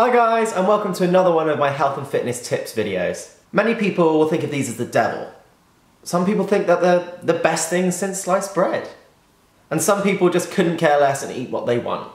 Hi guys, and welcome to another one of my health and fitness tips videos. Many people will think of these as the devil. Some people think that they're the best thing since sliced bread. And some people just couldn't care less and eat what they want.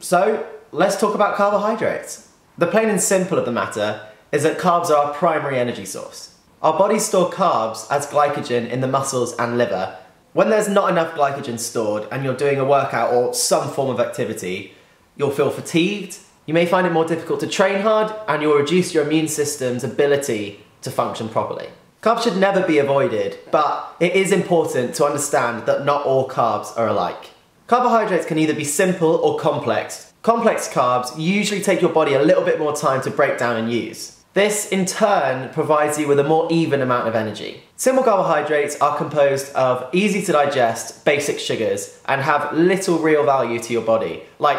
So, let's talk about carbohydrates. The plain and simple of the matter is that carbs are our primary energy source. Our bodies store carbs as glycogen in the muscles and liver. When there's not enough glycogen stored and you're doing a workout or some form of activity, you'll feel fatigued, you may find it more difficult to train hard, and you'll reduce your immune system's ability to function properly. Carbs should never be avoided, but it is important to understand that not all carbs are alike. Carbohydrates can either be simple or complex. Complex carbs usually take your body a little bit more time to break down and use. This, in turn, provides you with a more even amount of energy. Simple carbohydrates are composed of easy to digest, basic sugars, and have little real value to your body, like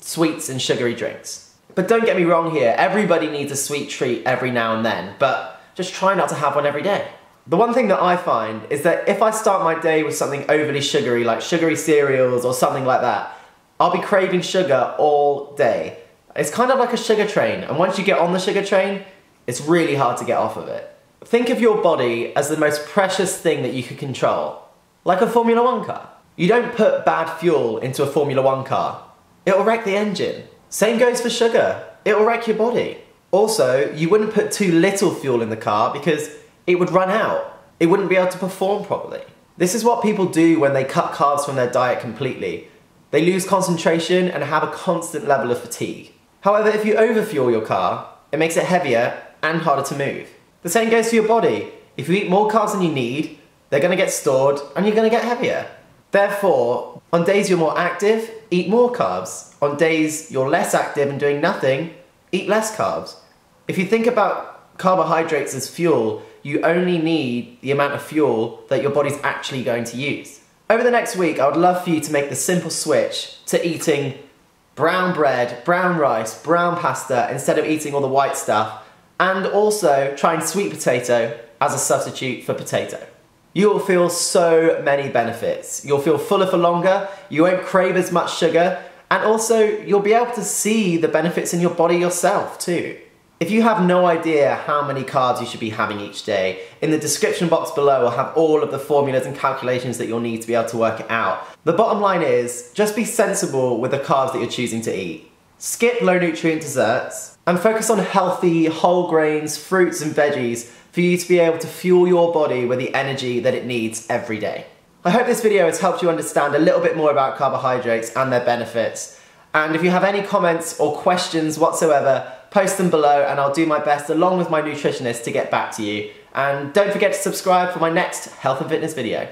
sweets and sugary drinks. But don't get me wrong here, everybody needs a sweet treat every now and then, but just try not to have one every day. The one thing that I find is that if I start my day with something overly sugary, like sugary cereals or something like that, I'll be craving sugar all day. It's kind of like a sugar train, and once you get on the sugar train, it's really hard to get off of it. Think of your body as the most precious thing that you can control, like a Formula One car. You don't put bad fuel into a Formula One car, it'll wreck the engine. Same goes for sugar, it'll wreck your body. Also, you wouldn't put too little fuel in the car because it would run out. It wouldn't be able to perform properly. This is what people do when they cut carbs from their diet completely. They lose concentration and have a constant level of fatigue. However, if you overfuel your car, it makes it heavier and harder to move. The same goes for your body. If you eat more carbs than you need, they're gonna get stored and you're gonna get heavier. Therefore, on days you're more active, eat more carbs. On days you're less active and doing nothing, eat less carbs. If you think about carbohydrates as fuel, you only need the amount of fuel that your body's actually going to use. Over the next week, I would love for you to make the simple switch to eating brown bread, brown rice, brown pasta instead of eating all the white stuff, and also trying sweet potato as a substitute for potato. You will feel so many benefits. You'll feel fuller for longer, you won't crave as much sugar, and also you'll be able to see the benefits in your body yourself too. If you have no idea how many carbs you should be having each day, in the description box below I'll have all of the formulas and calculations that you'll need to be able to work it out. The bottom line is, just be sensible with the carbs that you're choosing to eat. Skip low nutrient desserts, and focus on healthy, whole grains, fruits and veggies for you to be able to fuel your body with the energy that it needs every day. I hope this video has helped you understand a little bit more about carbohydrates and their benefits. And if you have any comments or questions whatsoever, post them below and I'll do my best along with my nutritionist to get back to you. And don't forget to subscribe for my next health and fitness video.